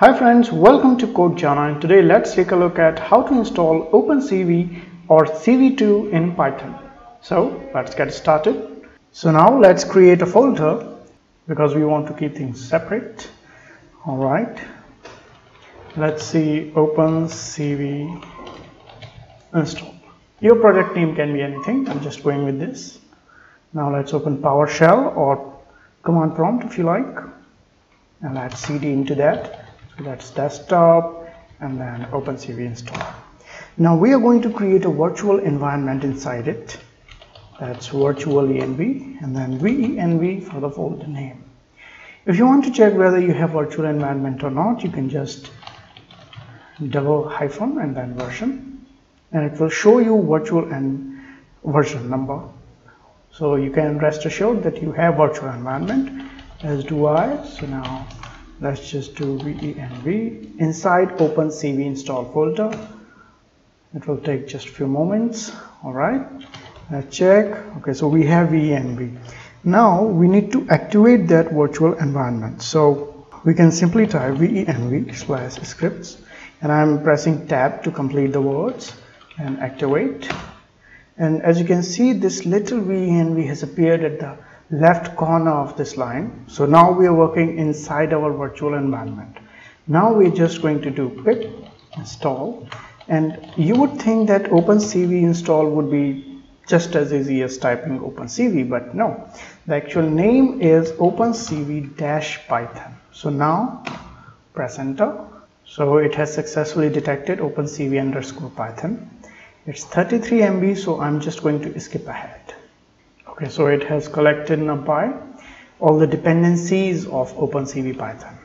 Hi friends, welcome to CodeJana and today let's take a look at how to install OpenCV or CV2 in Python. So let's get started. So now let's create a folder because we want to keep things separate. Alright, let's see OpenCV install. Your project name can be anything, I'm just going with this. Now let's open PowerShell or command prompt if you like and let's cd into that that's desktop and then OpenCV install. Now we are going to create a virtual environment inside it. That's virtual env and then venv for the folder name. If you want to check whether you have virtual environment or not, you can just double hyphen and then version and it will show you virtual and version number. So you can rest assured that you have virtual environment as do I. So now let's just do venv inside opencv install folder. It will take just a few moments. All right. Let's check. Okay so we have venv now we need to activate that virtual environment. So we can simply type venv slash scripts and i'm pressing tab to complete the words and activate. And as you can see this little venv has appeared at the left corner of this line. So now we are working inside our virtual environment. Now we're just going to do pip install. And you would think that OpenCV install would be just as easy as typing OpenCV but no. The actual name is OpenCV-Python so now press enter. So it has successfully detected OpenCV underscore Python. It's 33 MB so I'm just going to skip ahead okay so it has collected numpy all the dependencies of opencv python.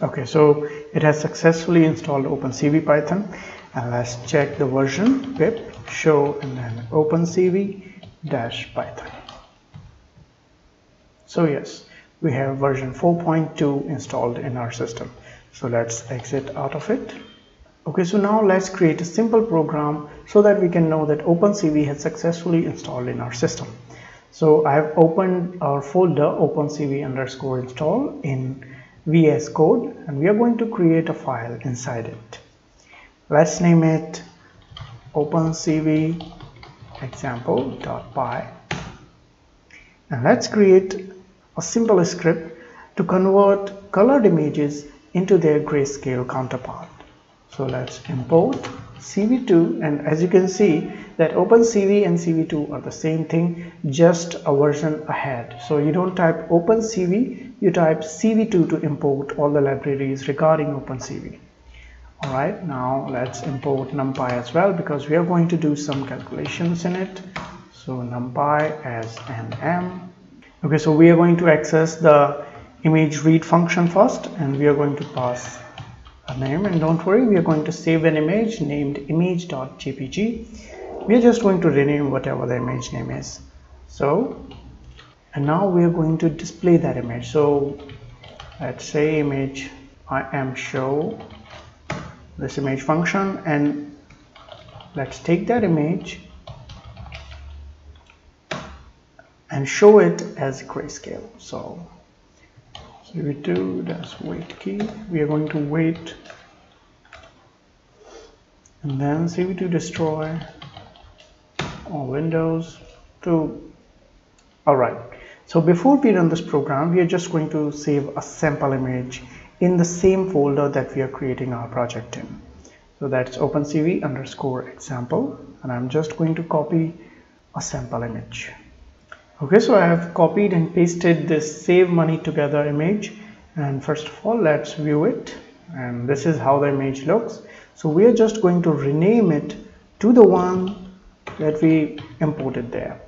Okay so it has successfully installed opencv python and let's check the version pip show and then opencv dash python. So yes we have version 4.2 installed in our system. So let's exit out of it. Okay so now let's create a simple program so that we can know that opencv has successfully installed in our system so I have opened our folder opencv underscore install in VS Code and we are going to create a file inside it. Let's name it opencv example.py and let's create a simple script to convert colored images into their grayscale counterpart. So let's import CV2 and as you can see that OpenCV and CV2 are the same thing just a version ahead. So you don't type OpenCV you type CV2 to import all the libraries regarding OpenCV. Alright now let's import numpy as well because we are going to do some calculations in it. So numpy as nm. Okay so we are going to access the image read function first and we are going to pass a name. And don't worry we are going to save an image named image.jpg we are just going to rename whatever the image name is. So and now we are going to display that image. So let's say image I am show this image function and let's take that image and show it as grayscale. So cv2 that's wait key. We are going to wait and then cv2 destroy windows to all right. So before we run this program we are just going to save a sample image in the same folder that we are creating our project in. So that's opencv underscore example and i'm just going to copy a sample image. Okay so I have copied and pasted this save money together image and first of all let's view it and this is how the image looks. So we are just going to rename it to the one that we imported there.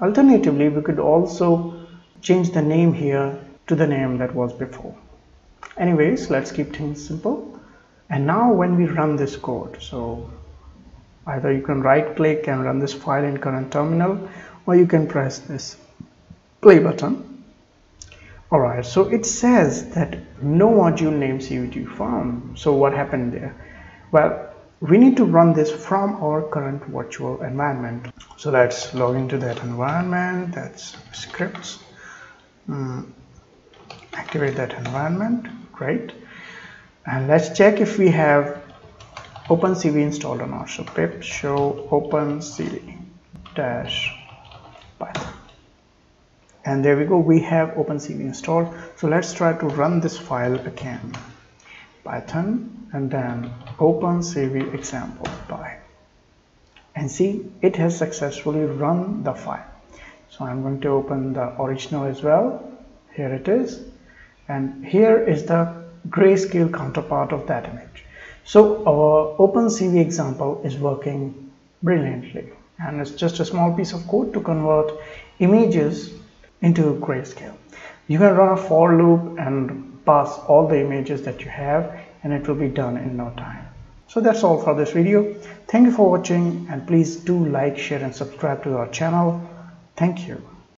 Alternatively we could also change the name here to the name that was before. Anyways let's keep things simple. And now when we run this code so either you can right click and run this file in current terminal or you can press this play button. Alright so it says that no module name cv2 from so what happened there? Well we need to run this from our current virtual environment so let's log into that environment that's scripts mm, activate that environment great and let's check if we have OpenCV installed or not. So pip show OpenCV dash Python. And there we go, we have OpenCV installed. So let's try to run this file again. Python and then OpenCV example by and see it has successfully run the file. So I'm going to open the original as well. Here it is. And here is the grayscale counterpart of that image. So our OpenCV example is working brilliantly and it's just a small piece of code to convert images into grayscale. You can run a for loop and pass all the images that you have and it will be done in no time. So that's all for this video. Thank you for watching and please do like, share and subscribe to our channel. Thank you.